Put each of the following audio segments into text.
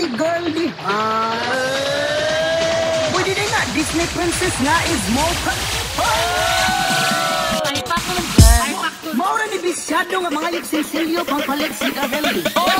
naughty girl di ha? Pwede nga, Disney princess nga is more ka... Ay, pakul. Maura ni Bisyado nga mga liksinsilyo pang palik si Gavel di. Oh!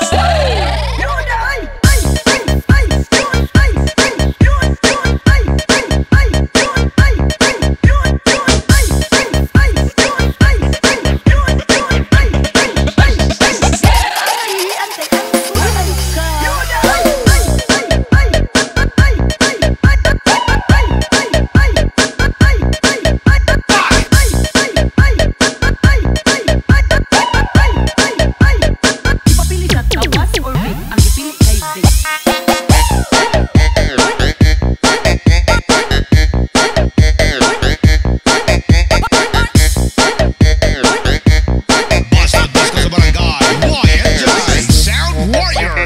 No!